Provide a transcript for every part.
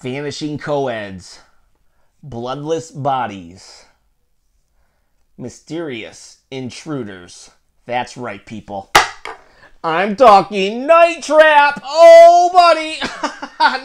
Vanishing Coeds, Bloodless Bodies, Mysterious Intruders. That's right, people. I'm talking Night Trap! Oh, buddy!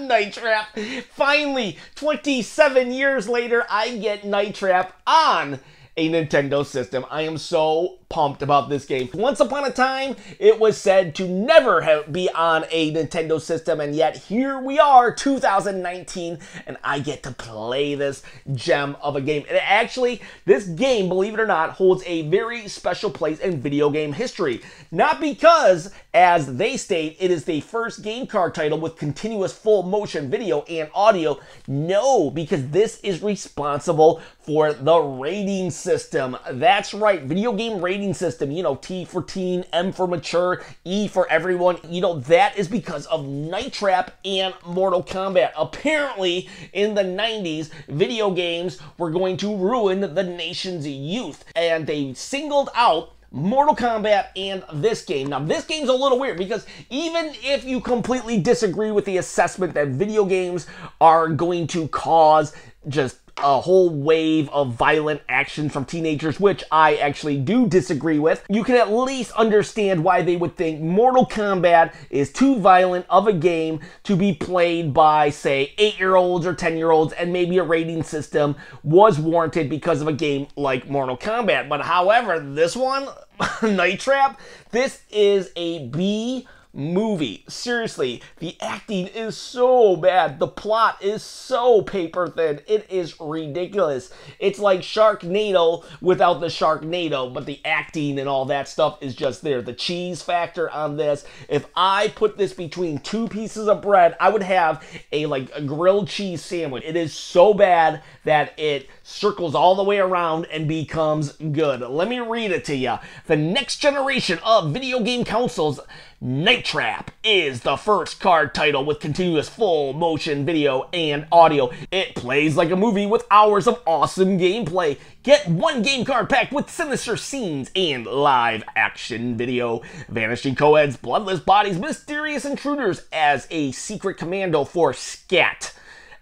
Night Trap. Finally, 27 years later, I get Night Trap on a Nintendo system. I am so pumped about this game. Once upon a time, it was said to never have, be on a Nintendo system, and yet here we are, 2019, and I get to play this gem of a game. And actually, this game, believe it or not, holds a very special place in video game history. Not because, as they state, it is the first game card title with continuous full motion video and audio. No, because this is responsible for the rating system. That's right, video game rating system, you know, T for teen, M for mature, E for everyone, you know, that is because of Night Trap and Mortal Kombat. Apparently, in the 90s, video games were going to ruin the nation's youth, and they singled out Mortal Kombat and this game. Now, this game's a little weird because even if you completely disagree with the assessment that video games are going to cause just a whole wave of violent action from teenagers, which I actually do disagree with, you can at least understand why they would think Mortal Kombat is too violent of a game to be played by, say, 8 year olds or 10 year olds, and maybe a rating system was warranted because of a game like Mortal Kombat. But however, this one, Night Trap, this is a B movie. Seriously, the acting is so bad. The plot is so paper thin. It is ridiculous. It's like Sharknado without the Sharknado, but the acting and all that stuff is just there. The cheese factor on this. If I put this between two pieces of bread, I would have a like a grilled cheese sandwich. It is so bad that it circles all the way around and becomes good. Let me read it to you. The next generation of video game consoles Night Trap is the first card title with continuous full motion video and audio. It plays like a movie with hours of awesome gameplay. Get one game card pack with sinister scenes and live action video. Vanishing Coeds, Bloodless Bodies, Mysterious Intruders as a secret commando for SCAT.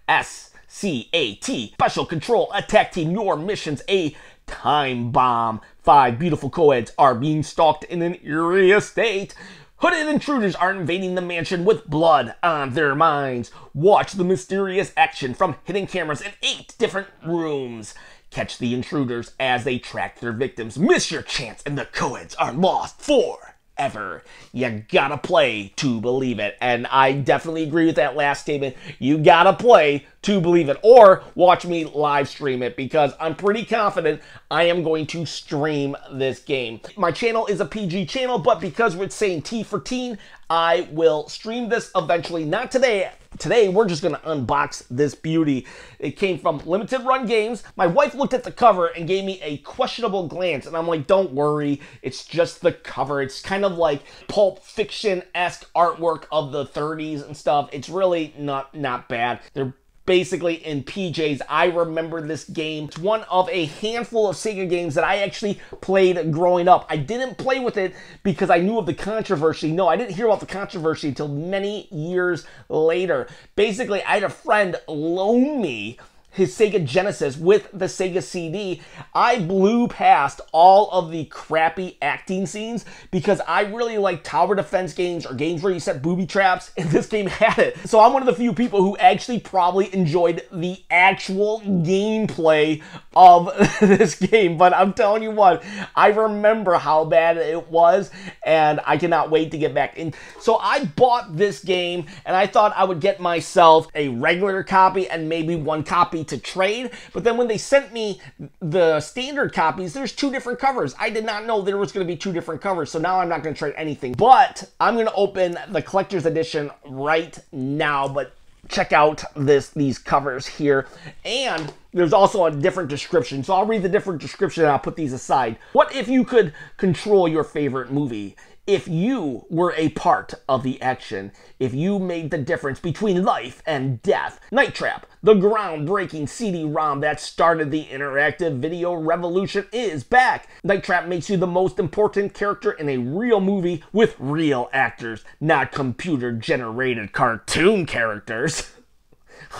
S C A T. Special Control Attack Team. Your mission's a time bomb. Five beautiful coeds are being stalked in an eerie estate. Hooded intruders are invading the mansion with blood on their minds. Watch the mysterious action from hidden cameras in eight different rooms. Catch the intruders as they track their victims. Miss your chance and the coeds are lost for ever. You gotta play to believe it. And I definitely agree with that last statement. You gotta play to believe it or watch me live stream it because I'm pretty confident I am going to stream this game. My channel is a PG channel, but because we're saying T for teen, I will stream this eventually. Not today. Today, we're just going to unbox this beauty. It came from Limited Run Games. My wife looked at the cover and gave me a questionable glance, and I'm like, don't worry, it's just the cover. It's kind of like Pulp Fiction-esque artwork of the 30s and stuff. It's really not, not bad. They're basically in PJs. I remember this game. It's one of a handful of Sega games that I actually played growing up. I didn't play with it because I knew of the controversy. No, I didn't hear about the controversy until many years later. Basically, I had a friend loan me his Sega Genesis with the Sega CD, I blew past all of the crappy acting scenes because I really like tower defense games or games where you set booby traps, and this game had it. So I'm one of the few people who actually probably enjoyed the actual gameplay of this game. But I'm telling you what, I remember how bad it was, and I cannot wait to get back in. So I bought this game, and I thought I would get myself a regular copy and maybe one copy to trade. But then when they sent me the standard copies, there's two different covers. I did not know there was going to be two different covers, so now I'm not going to trade anything. But I'm going to open the collector's edition right now. But check out this these covers here and there's also a different description so i'll read the different description and i'll put these aside what if you could control your favorite movie if you were a part of the action, if you made the difference between life and death. Night Trap, the groundbreaking CD-ROM that started the interactive video revolution is back. Night Trap makes you the most important character in a real movie with real actors, not computer-generated cartoon characters.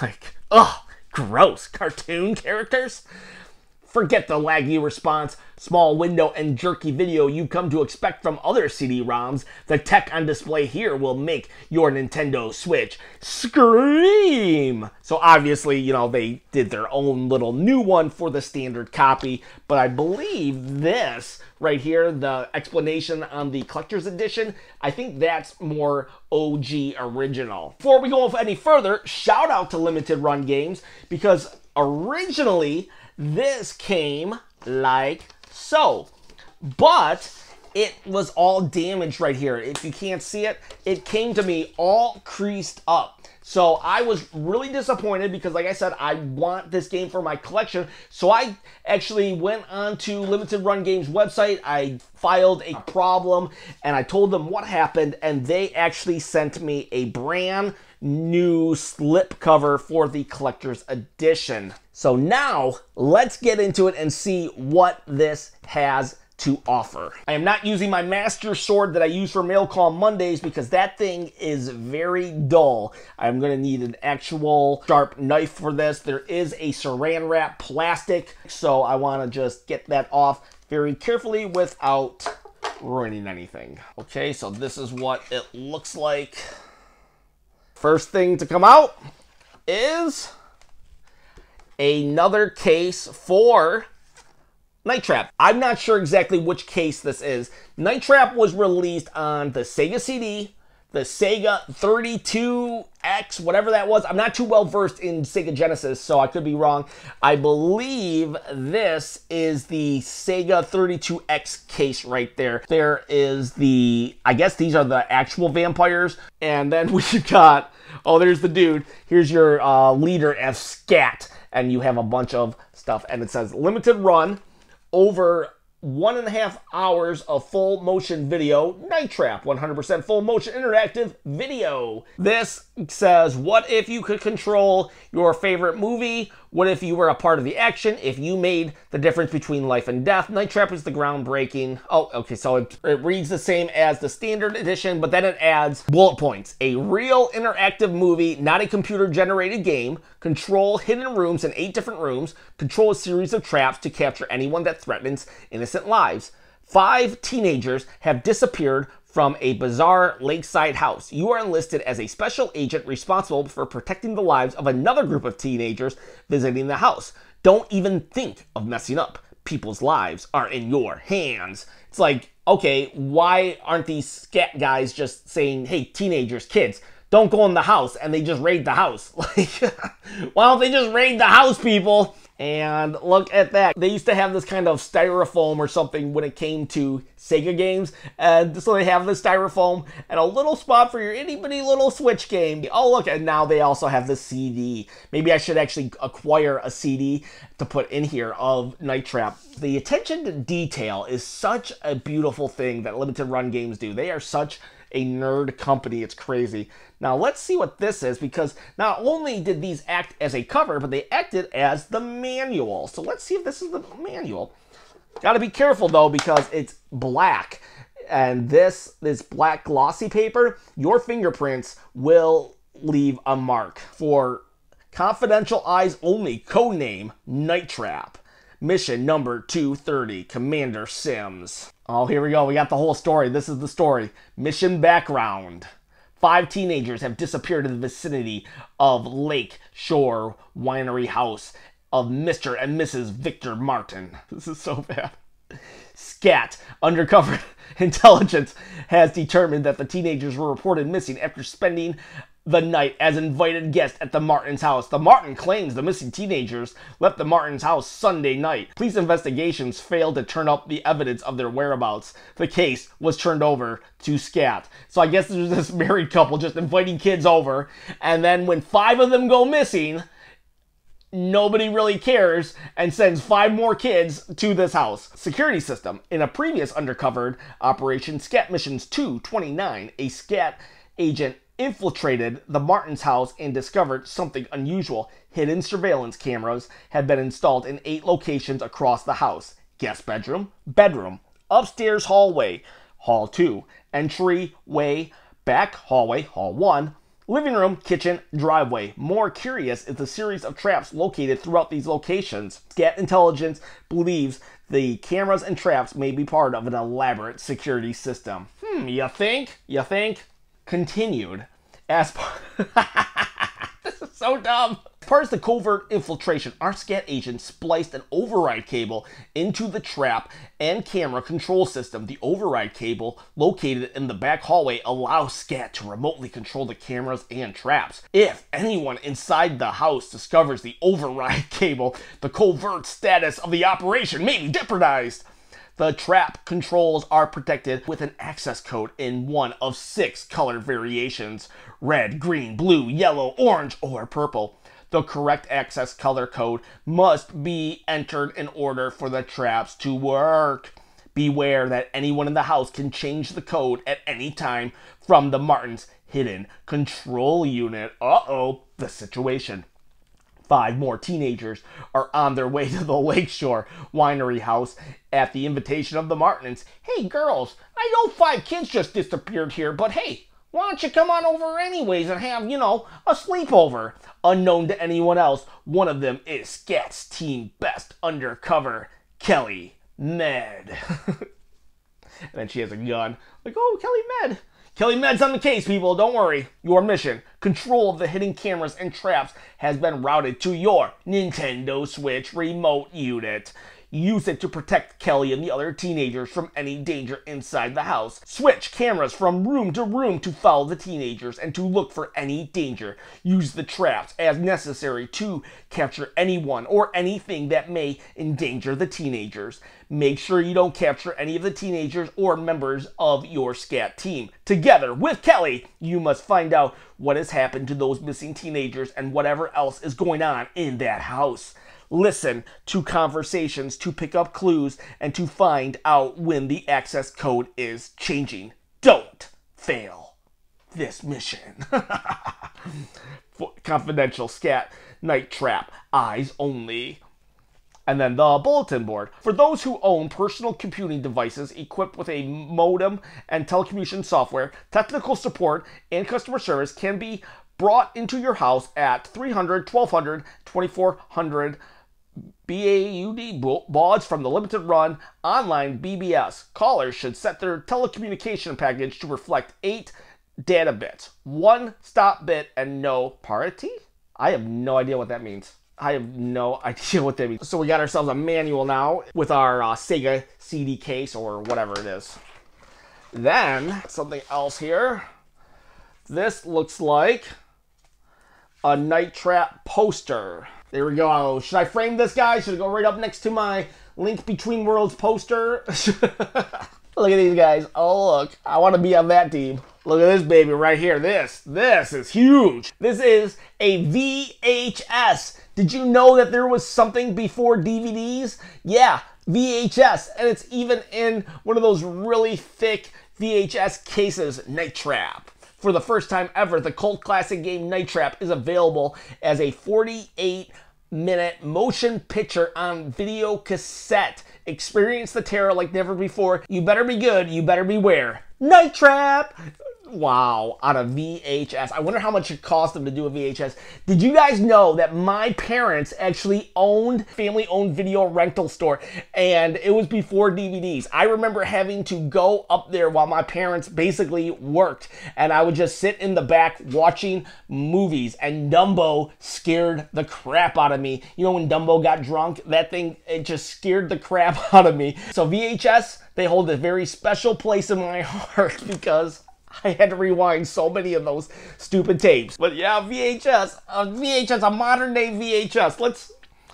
Like, ugh, gross. Cartoon characters? Forget the laggy response, small window, and jerky video you come to expect from other CD-ROMs. The tech on display here will make your Nintendo Switch scream! So obviously, you know, they did their own little new one for the standard copy, but I believe this right here, the explanation on the collector's edition, I think that's more OG original. Before we go any further, shout out to Limited Run Games because originally this came like so. But it was all damaged right here. If you can't see it, it came to me all creased up. So I was really disappointed because, like I said, I want this game for my collection. So I actually went on to Limited Run Games website. I filed a problem and I told them what happened, and they actually sent me a brand new slip cover for the collector's edition. So now let's get into it and see what this has to offer. I am not using my master sword that I use for mail call Mondays because that thing is very dull. I'm gonna need an actual sharp knife for this. There is a saran wrap plastic, so I wanna just get that off very carefully without ruining anything. Okay, so this is what it looks like. First thing to come out is another case for Night Trap. I'm not sure exactly which case this is. Night Trap was released on the Sega CD, the Sega 32X, whatever that was. I'm not too well versed in Sega Genesis, so I could be wrong. I believe this is the Sega 32X case right there. There is the, I guess these are the actual vampires. And then we've got, oh, there's the dude. Here's your uh, leader F. Scat. And you have a bunch of stuff. And it says limited run over one and a half hours of full motion video, Night Trap, 100% full motion interactive video. This says, what if you could control your favorite movie? What if you were a part of the action? If you made the difference between life and death? Night Trap is the groundbreaking. Oh, okay, so it, it reads the same as the standard edition, but then it adds bullet points. A real interactive movie, not a computer generated game. Control hidden rooms in eight different rooms. Control a series of traps to capture anyone that threatens innocent lives. Five teenagers have disappeared from a bizarre lakeside house. You are enlisted as a special agent responsible for protecting the lives of another group of teenagers visiting the house. Don't even think of messing up. People's lives are in your hands. It's like, okay, why aren't these scat guys just saying, hey, teenagers, kids, don't go in the house and they just raid the house? Like, why don't they just raid the house, people? And look at that. They used to have this kind of styrofoam or something when it came to Sega games. And so they have this styrofoam and a little spot for your itty bitty little Switch game. Oh, look, and now they also have the CD. Maybe I should actually acquire a CD to put in here of Night Trap. The attention to detail is such a beautiful thing that limited run games do. They are such a nerd company. It's crazy. Now let's see what this is because not only did these act as a cover, but they acted as the manual. So let's see if this is the manual. Got to be careful though because it's black. And this, this black glossy paper, your fingerprints will leave a mark. For confidential eyes only, codename Night Trap. Mission number 230, Commander Sims. Oh, here we go. We got the whole story. This is the story. Mission background. Five teenagers have disappeared in the vicinity of Lake Shore Winery House of Mr. and Mrs. Victor Martin. This is so bad. SCAT, undercover intelligence, has determined that the teenagers were reported missing after spending the night as invited guests at the Martins' house. The Martin claims the missing teenagers left the Martins' house Sunday night. Police investigations failed to turn up the evidence of their whereabouts. The case was turned over to SCAT. So I guess there's this married couple just inviting kids over, and then when five of them go missing, nobody really cares and sends five more kids to this house. Security system. In a previous undercover operation, SCAT Missions 229, a SCAT agent infiltrated the Martins' house and discovered something unusual. Hidden surveillance cameras had been installed in eight locations across the house guest bedroom, bedroom, upstairs hallway, hall 2, entryway, back hallway, hall 1, living room, kitchen, driveway. More curious is the series of traps located throughout these locations. Scat Intelligence believes the cameras and traps may be part of an elaborate security system. Hmm, you think? You think? Continued. As part this is so dumb. As part of the covert infiltration, our SCAT agent spliced an override cable into the trap and camera control system. The override cable, located in the back hallway, allows SCAT to remotely control the cameras and traps. If anyone inside the house discovers the override cable, the covert status of the operation may be jeopardized. The trap controls are protected with an access code in one of six color variations red, green, blue, yellow, orange, or purple. The correct access color code must be entered in order for the traps to work. Beware that anyone in the house can change the code at any time from the Martin's hidden control unit. Uh oh, the situation. Five more teenagers are on their way to the Lakeshore Winery House at the invitation of the Martins. Hey, girls, I know five kids just disappeared here, but hey, why don't you come on over anyways and have, you know, a sleepover? Unknown to anyone else, one of them is Scat's team best undercover, Kelly Medd. and then she has a gun. Like, oh, Kelly Medd. Kelly Medd's on the case, people. Don't worry. Your mission, control of the hidden cameras and traps, has been routed to your Nintendo Switch remote unit. Use it to protect Kelly and the other teenagers from any danger inside the house. Switch cameras from room to room to follow the teenagers and to look for any danger. Use the traps as necessary to capture anyone or anything that may endanger the teenagers. Make sure you don't capture any of the teenagers or members of your SCAT team. Together with Kelly, you must find out what has happened to those missing teenagers and whatever else is going on in that house listen to conversations to pick up clues and to find out when the access code is changing. Don't fail this mission. Confidential scat, night trap, eyes only. And then the bulletin board. For those who own personal computing devices equipped with a modem and telecommunication software, technical support and customer service can be brought into your house at 300, 1200, 2400 BAUD bauds from the limited run online BBS. Callers should set their telecommunication package to reflect 8 data bits, one stop bit, and no parity? I have no idea what that means. I have no idea what that means. So we got ourselves a manual now with our uh, Sega CD case or whatever it is. Then, something else here. This looks like a Night Trap poster. There we go. Should I frame this guy? Should it go right up next to my Link Between Worlds poster? look at these guys. Oh, look. I want to be on that team. Look at this baby right here. This, this is huge. This is a VHS. Did you know that there was something before DVDs? Yeah, VHS. And it's even in one of those really thick VHS cases, Night Trap. For the first time ever, the cult classic game Night Trap is available as a 48 minute motion picture on video cassette. Experience the terror like never before. You better be good, you better beware. Night Trap! Wow, on a VHS. I wonder how much it cost them to do a VHS. Did you guys know that my parents actually owned family-owned video rental store and it was before DVDs. I remember having to go up there while my parents basically worked and I would just sit in the back watching movies and Dumbo scared the crap out of me. You know when Dumbo got drunk, that thing it just scared the crap out of me. So VHS, they hold a very special place in my heart because I had to rewind so many of those stupid tapes. But yeah, VHS, a uh, VHS, a modern day VHS. Let's,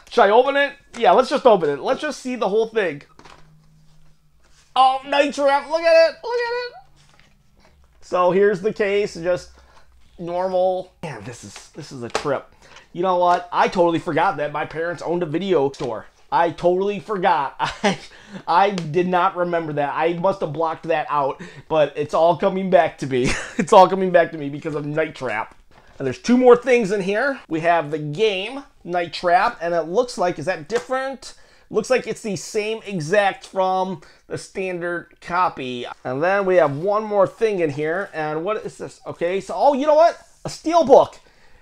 should I open it? Yeah, let's just open it. Let's just see the whole thing. Oh, Night Trap, look at it, look at it. So here's the case, just normal. Man, this is, this is a trip. You know what? I totally forgot that my parents owned a video store. I totally forgot. I, I did not remember that. I must have blocked that out, but it's all coming back to me. it's all coming back to me because of Night Trap. And there's two more things in here. We have the game, Night Trap, and it looks like, is that different? Looks like it's the same exact from the standard copy. And then we have one more thing in here. And what is this? Okay, so, oh, you know what? a steelbook.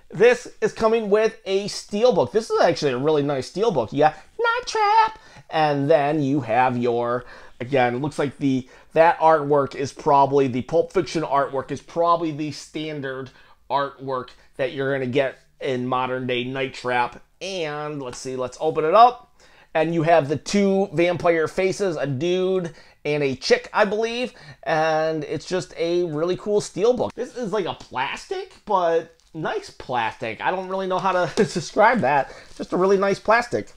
This is coming with a steelbook. This is actually a really nice steelbook. Got Night Trap, and then you have your again. It looks like the that artwork is probably the Pulp Fiction artwork is probably the standard artwork that you're gonna get in modern day Night Trap. And let's see, let's open it up. And you have the two vampire faces, a dude and a chick, I believe. And it's just a really cool steelbook. This is like a plastic, but nice plastic. I don't really know how to describe that. Just a really nice plastic.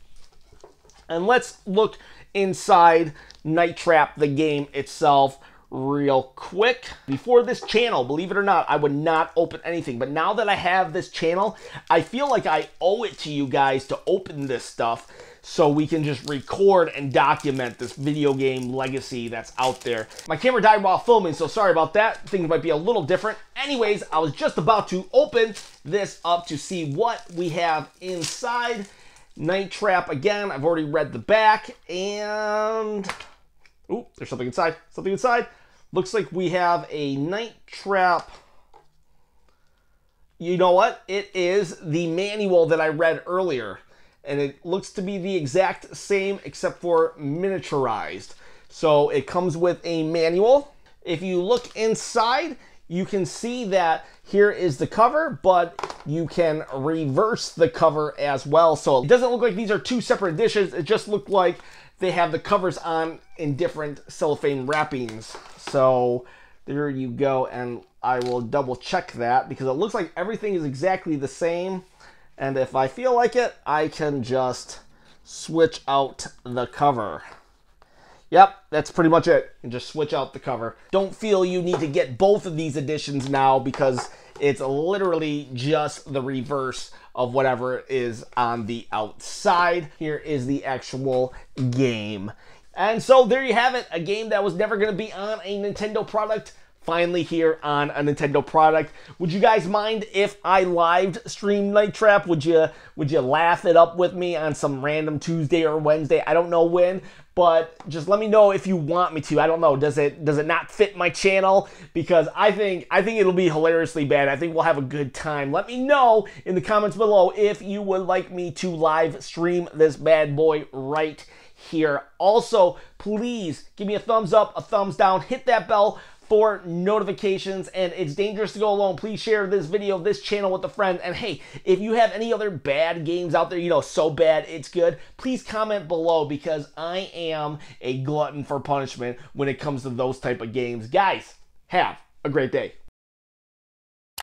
And let's look inside Night Trap, the game itself, real quick. Before this channel, believe it or not, I would not open anything. But now that I have this channel, I feel like I owe it to you guys to open this stuff so we can just record and document this video game legacy that's out there. My camera died while filming, so sorry about that. Things might be a little different. Anyways, I was just about to open this up to see what we have inside. Night Trap again. I've already read the back and... Oh, there's something inside. Something inside. Looks like we have a Night Trap. You know what? It is the manual that I read earlier. And it looks to be the exact same except for miniaturized. So it comes with a manual. If you look inside, you can see that here is the cover, but you can reverse the cover as well. So it doesn't look like these are two separate dishes. It just looked like they have the covers on in different cellophane wrappings. So there you go. And I will double check that because it looks like everything is exactly the same. And if I feel like it, I can just switch out the cover. Yep, that's pretty much it. And just switch out the cover. Don't feel you need to get both of these editions now because it's literally just the reverse of whatever is on the outside. Here is the actual game. And so there you have it, a game that was never going to be on a Nintendo product finally here on a Nintendo product. Would you guys mind if I live stream Night Trap? Would you would you laugh it up with me on some random Tuesday or Wednesday? I don't know when, but just let me know if you want me to. I don't know. Does it does it not fit my channel? Because I think I think it'll be hilariously bad. I think we'll have a good time. Let me know in the comments below if you would like me to live stream this bad boy right here. Also, please give me a thumbs up, a thumbs down, hit that bell for notifications and it's dangerous to go alone. Please share this video this channel with a friend. And hey if you have any other bad games out there you know so bad it's good please comment below because i am a glutton for punishment when it comes to those type of games. Guys have a great day